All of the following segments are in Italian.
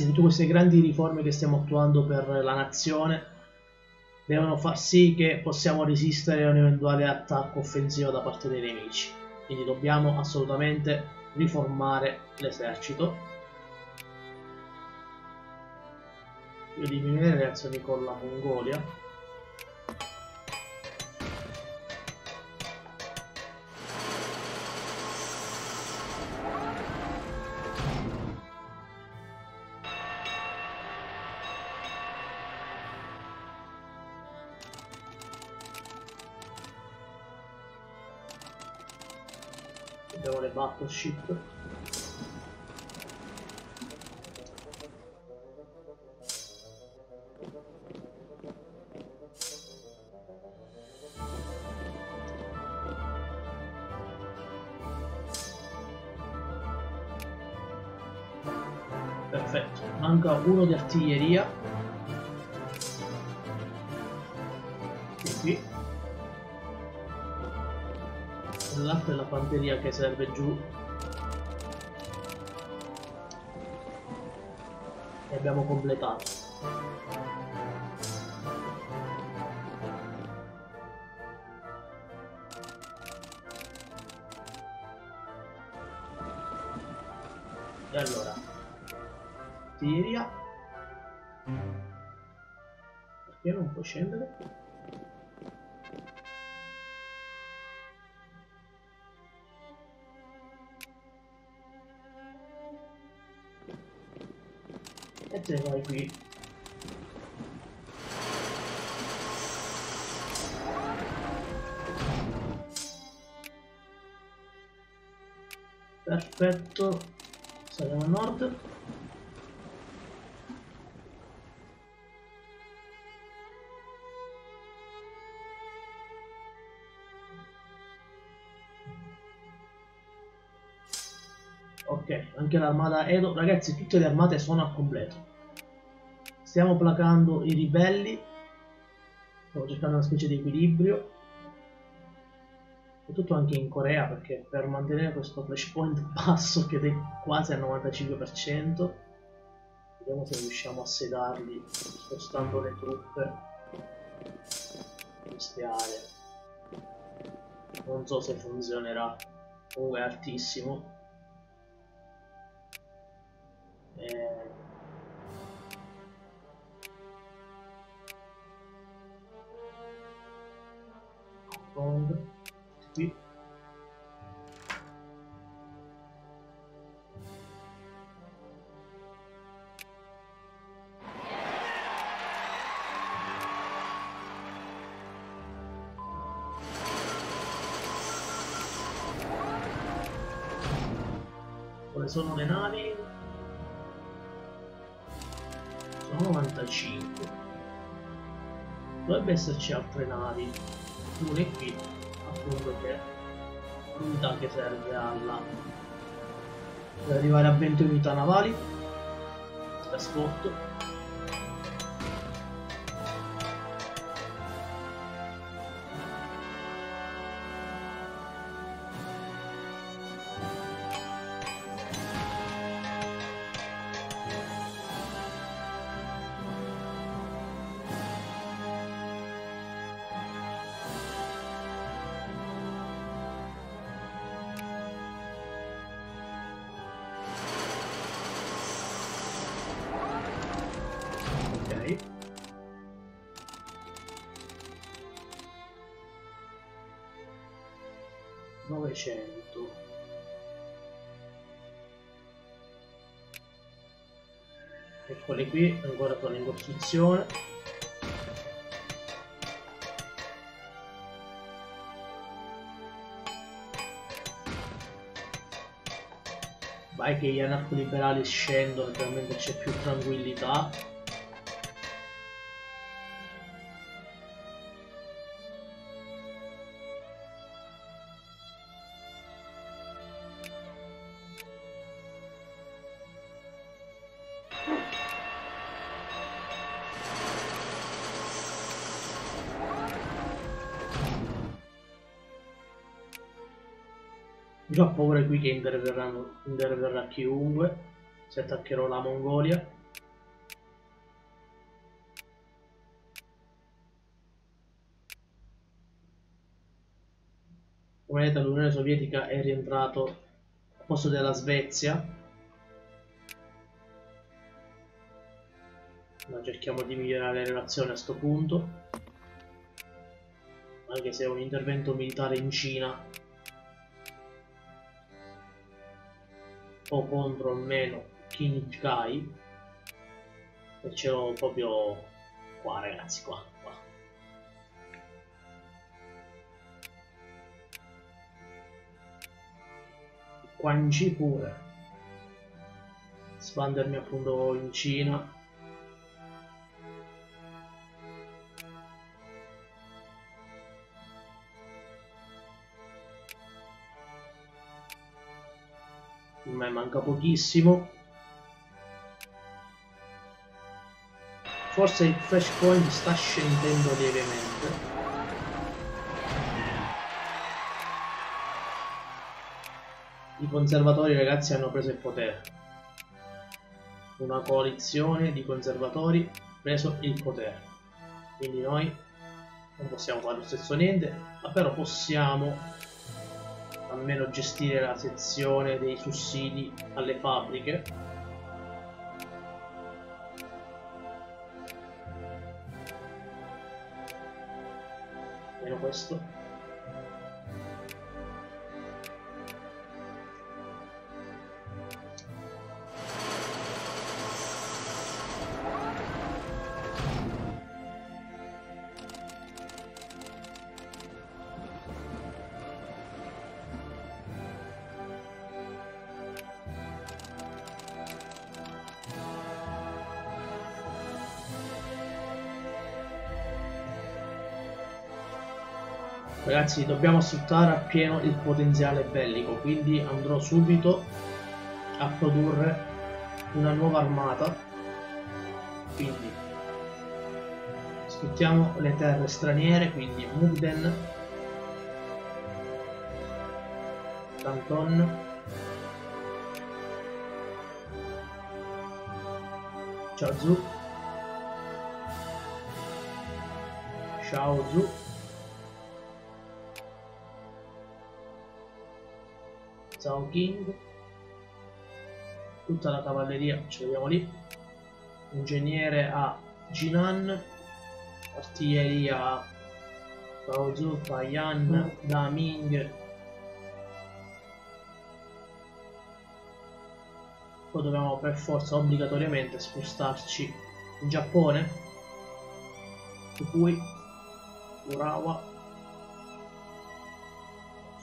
ragazzi, tutte queste grandi riforme che stiamo attuando per la nazione devono far sì che possiamo resistere a un eventuale attacco offensivo da parte dei nemici. Quindi dobbiamo assolutamente riformare l'esercito. Diminuire le reazioni con la Mongolia. Le battleship. Perfetto. Manca uno di artiglieria. E qui l'altro è la fanteria che serve giù. E abbiamo completato. E allora artiglieria perché non può scendere? E te vai qui. Perfetto. Saliamo a nord. Ok anche l'armata Edo. Ragazzi tutte le armate sono a completo stiamo placando i ribelli. Stiamo cercando una specie di equilibrio. Soprattutto anche in Corea perché per mantenere questo flashpoint basso che è quasi al 95% vediamo se riusciamo a sedarli spostando le truppe in queste aree. Non so se funzionerà. Comunque è altissimo. Eh, Hong qui dove sono le navi? Sono 95 dovrebbe esserci altre navi è qui appunto che è l'unità che serve alla per arrivare a 20 unità navali trasporto 900 eccole qui ancora sono in costruzione vai che gli anarco-liberali scendono finalmente c'è più tranquillità Già ho paura qui che interverrà chiunque se attaccherò la Mongolia. Come vedete l'Unione Sovietica è rientrato al posto della Svezia. Ma cerchiamo di migliorare le relazioni a questo punto. Anche se un intervento militare in Cina o contro King Kai e ce l'ho proprio qua ragazzi qua, qua. Guangxi pure. Espandermi appunto in Cina me manca pochissimo. Forse il flash point sta scendendo lievemente. I conservatori ragazzi hanno preso il potere. Una coalizione di conservatori ha preso il potere. Quindi noi non possiamo fare lo stesso niente ma però possiamo almeno gestire la sezione dei sussidi alle fabbriche. Meno questo Ragazzi, dobbiamo sfruttare appieno il potenziale bellico, quindi andrò subito a produrre una nuova armata. Quindi sfruttiamo le terre straniere, quindi Mugden, Canton, Chaozu, Shaozu Zhao King. Tutta la cavalleria ce l'abbiamo lì. Ingegnere a Jinan artiglieria a Baozu, Paiyan, Daming poi dobbiamo per forza obbligatoriamente spostarci in Giappone. Fukui Urawa.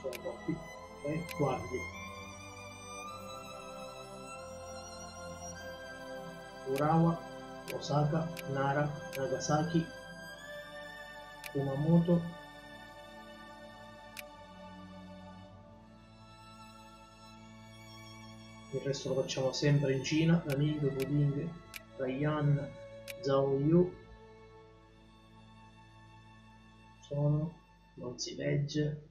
Sono troppi e guardi. Urawa, Osaka, Nara, Nagasaki, Kumamoto, il resto lo facciamo sempre in Cina, Naming, Buding, Taiyan, Zhao sono, non si legge,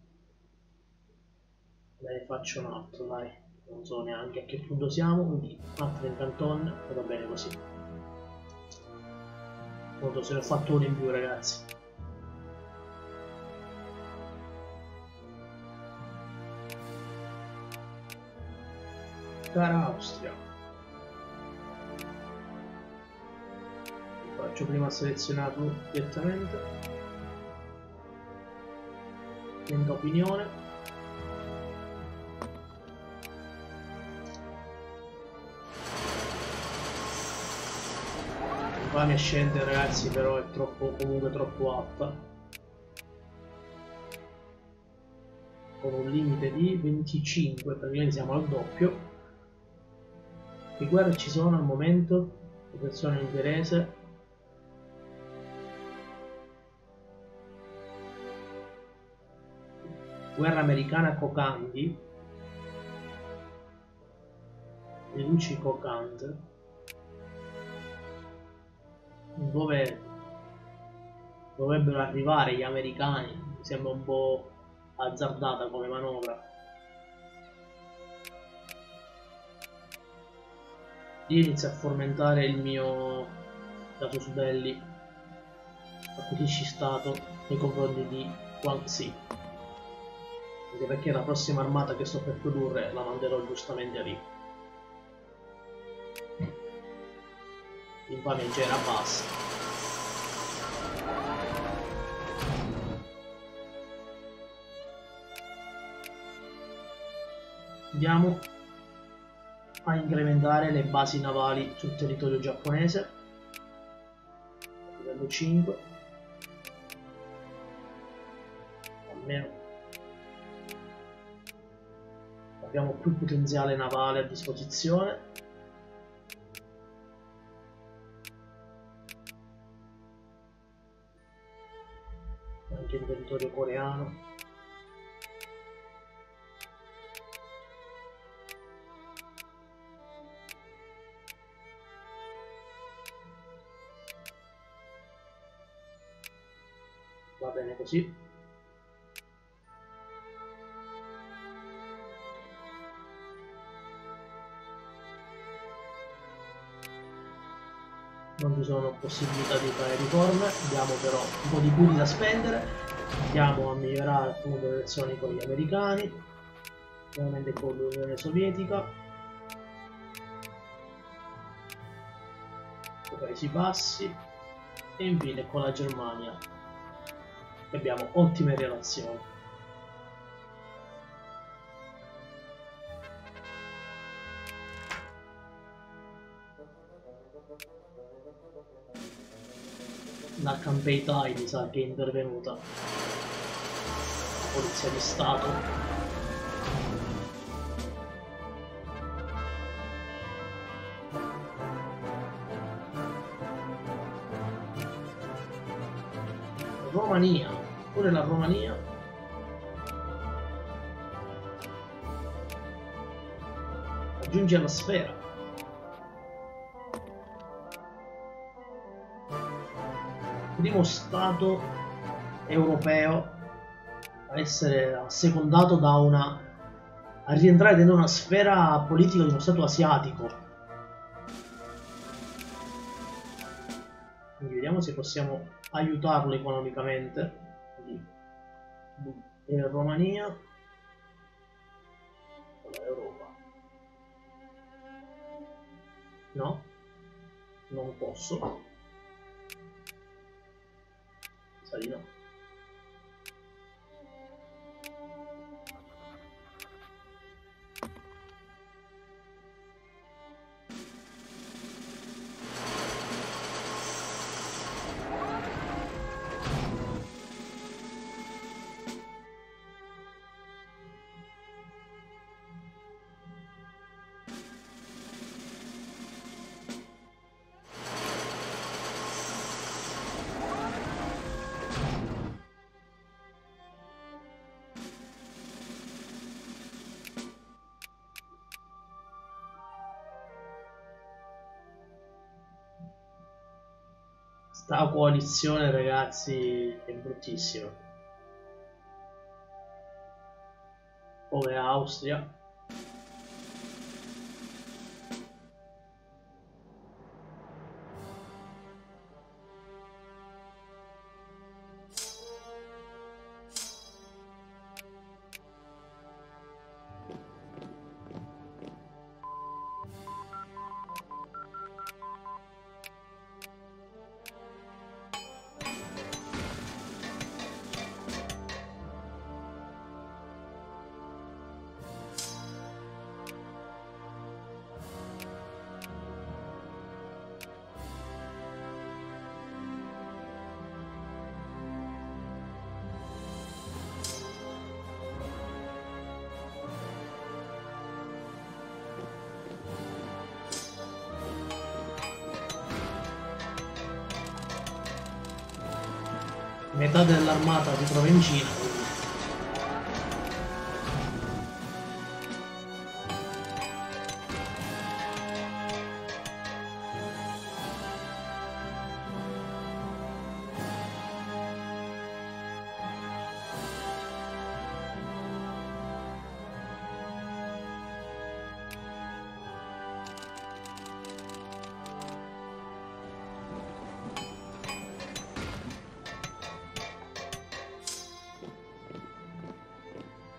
ne faccio un altro dai. Non so neanche a che punto siamo quindi altro in canton e va bene così. Appunto se ne ho fatto uno in più ragazzi. Cara Austria. Faccio prima selezionarlo direttamente. Tenta opinione la mia scende ragazzi però è troppo comunque troppo alta. Con un limite di 25 perché siamo al doppio. Che guerre ci sono al momento operazione interesse guerra americana Kokandi le luci Kokand dove dovrebbero arrivare gli americani. Mi sembra un po' azzardata come manovra. Io inizio a fomentare il mio casus belli acquisisci stato nei confronti di Guangxi Anche perché la prossima armata che sto per produrre la manderò giustamente lì. Infame già era bassa. Andiamo a incrementare le basi navali sul territorio giapponese. Livello 5. Almeno abbiamo più potenziale navale a disposizione. Territorio coreano. Va bene così. non ci sono possibilità di fare riforme, abbiamo però un po' di punti da spendere, andiamo a migliorare appunto le relazioni con gli americani, ovviamente con l'Unione Sovietica, con i Paesi Bassi. E infine con la Germania, abbiamo ottime relazioni. la Campei Tai mi sa che è intervenuta polizia di stato. Romania pure la Romania. Aggiunge la sfera. Primo stato europeo essere assecondato da una a rientrare dentro una sfera politica di uno stato asiatico. Quindi vediamo se possiamo aiutarlo economicamente. In Romania. l'Europa no non posso. Salino. Sta coalizione, ragazzi, è bruttissima. Come Austria. Metà dell'armata si trova in Cina.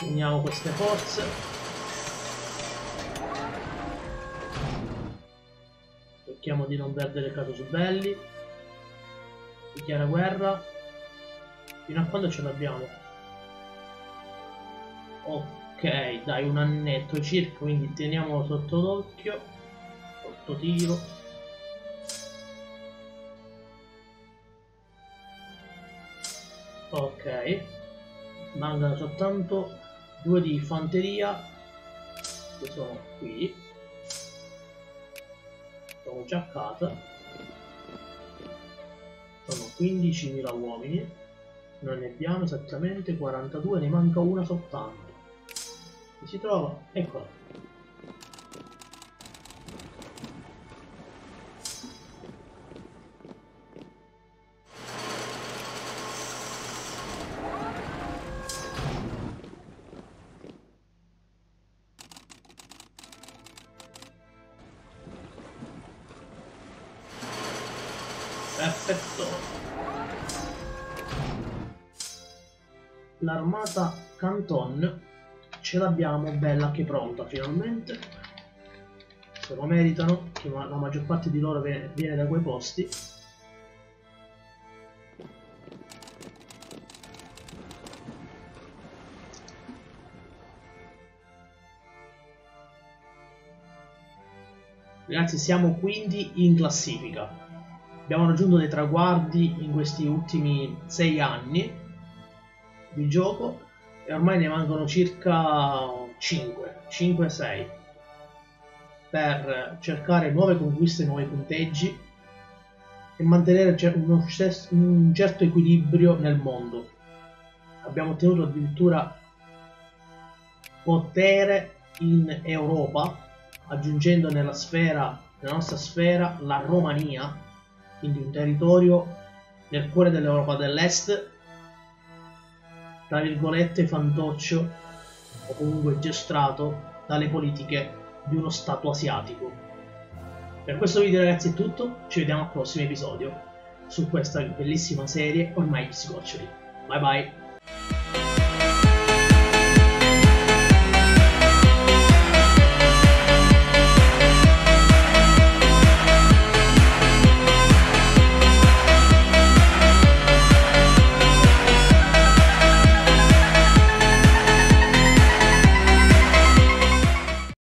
Uniamo queste forze. Cerchiamo di non perdere casus belli. Dichiara guerra. Fino a quando ce l'abbiamo? Ok dai un annetto circa quindi teniamolo sotto d'occhio. Sotto tiro. Ok. Mancano soltanto due di fanteria. Che sono qui. Sono già a casa. Sono 15.000 uomini. Noi ne abbiamo esattamente 42 ne manca una soltanto. E si trova? Eccola Perfetto. L'armata Canton ce l'abbiamo bella che pronta finalmente. Se lo meritano, che la maggior parte di loro viene, da quei posti. Ragazzi siamo quindi in classifica abbiamo raggiunto dei traguardi in questi ultimi 6 anni di gioco e ormai ne mancano circa 5, 5-6 per cercare nuove conquiste, nuovi punteggi e mantenere un certo equilibrio nel mondo. Abbiamo ottenuto addirittura potere in Europa, aggiungendo nella sfera, nella nostra sfera, la Romania quindi un territorio nel cuore dell'Europa dell'Est, tra virgolette fantoccio o comunque gestrato dalle politiche di uno Stato asiatico. Per questo video ragazzi è tutto, ci vediamo al prossimo episodio su questa bellissima serie ormai psicoccioli. Bye bye!